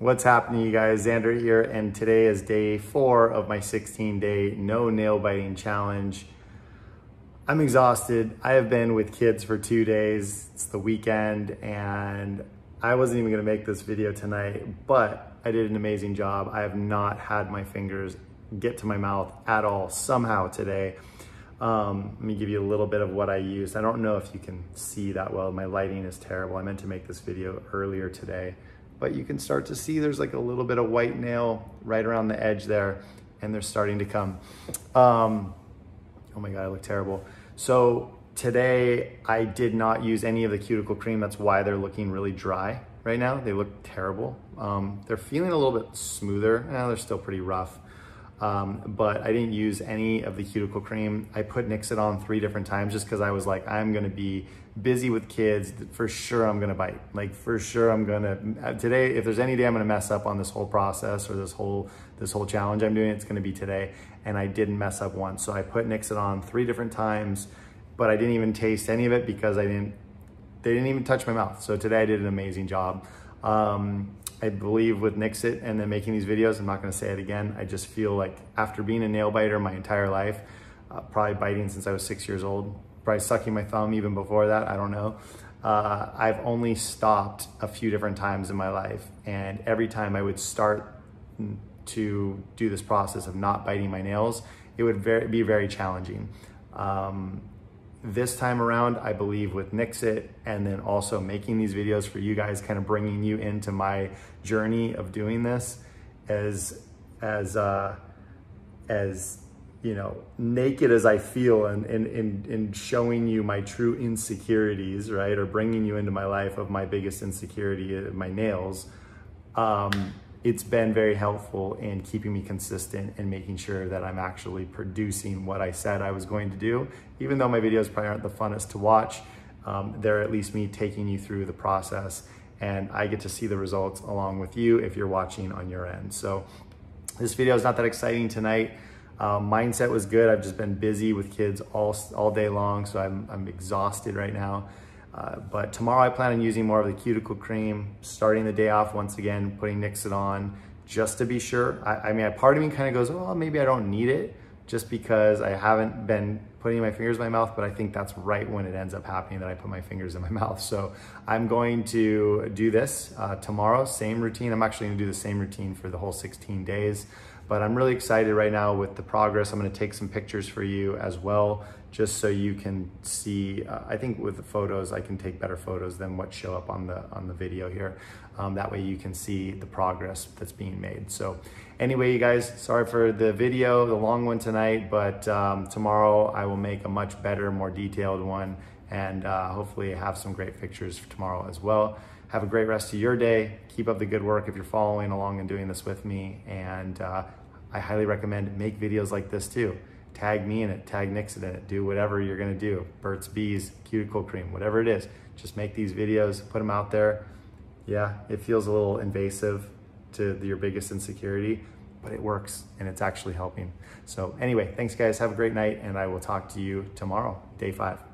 What's happening you guys? Xander here and today is day four of my 16 day no nail biting challenge. I'm exhausted. I have been with kids for two days. It's the weekend and I wasn't even gonna make this video tonight, but I did an amazing job. I have not had my fingers get to my mouth at all somehow today. Um, let me give you a little bit of what I used. I don't know if you can see that well. My lighting is terrible. I meant to make this video earlier today but you can start to see there's like a little bit of white nail right around the edge there and they're starting to come. Um, oh my God, I look terrible. So today I did not use any of the cuticle cream. That's why they're looking really dry right now. They look terrible. Um, they're feeling a little bit smoother. Eh, they're still pretty rough. Um, but I didn't use any of the cuticle cream. I put NIXXIT on three different times just because I was like, I'm gonna be busy with kids. For sure, I'm gonna bite. Like for sure, I'm gonna uh, today. If there's any day I'm gonna mess up on this whole process or this whole this whole challenge I'm doing, it's gonna be today. And I didn't mess up once, so I put NIXXIT on three different times, but I didn't even taste any of it because I didn't. They didn't even touch my mouth. So today I did an amazing job. Um, I believe with NIXXIT and then making these videos, I'm not gonna say it again. I just feel like after being a nail biter my entire life, uh, probably biting since I was six years old, probably sucking my thumb even before that, I don't know. Uh, I've only stopped a few different times in my life. And every time I would start to do this process of not biting my nails, it would very, be very challenging. Um, this time around, I believe with NIXXIT and then also making these videos for you guys, kind of bringing you into my journey of doing this as, as, uh, as, you know, naked as I feel and, and, and, and showing you my true insecurities, right? Or bringing you into my life of my biggest insecurity, uh, my nails. Um, it's been very helpful in keeping me consistent and making sure that I'm actually producing what I said I was going to do. Even though my videos probably aren't the funnest to watch, um, they're at least me taking you through the process and I get to see the results along with you if you're watching on your end. So this video is not that exciting tonight. Uh, mindset was good. I've just been busy with kids all, all day long, so I'm, I'm exhausted right now. Uh, but tomorrow I plan on using more of the cuticle cream, starting the day off once again, putting NIXXIT on just to be sure. I, I mean, part of me kind of goes, oh, maybe I don't need it just because I haven't been putting my fingers in my mouth, but I think that's right when it ends up happening that I put my fingers in my mouth. So I'm going to do this uh, tomorrow, same routine. I'm actually gonna do the same routine for the whole 16 days. But I'm really excited right now with the progress. I'm gonna take some pictures for you as well, just so you can see, uh, I think with the photos, I can take better photos than what show up on the, on the video here. Um, that way you can see the progress that's being made. So anyway, you guys, sorry for the video, the long one tonight, but um, tomorrow I will make a much better, more detailed one and uh, hopefully have some great pictures for tomorrow as well. Have a great rest of your day. Keep up the good work if you're following along and doing this with me. And uh, I highly recommend make videos like this too. Tag me in it, tag NIXXIT in it, do whatever you're gonna do. Burt's Bees, cuticle cream, whatever it is. Just make these videos, put them out there. Yeah, it feels a little invasive to your biggest insecurity, but it works and it's actually helping. So anyway, thanks guys, have a great night and I will talk to you tomorrow, day five.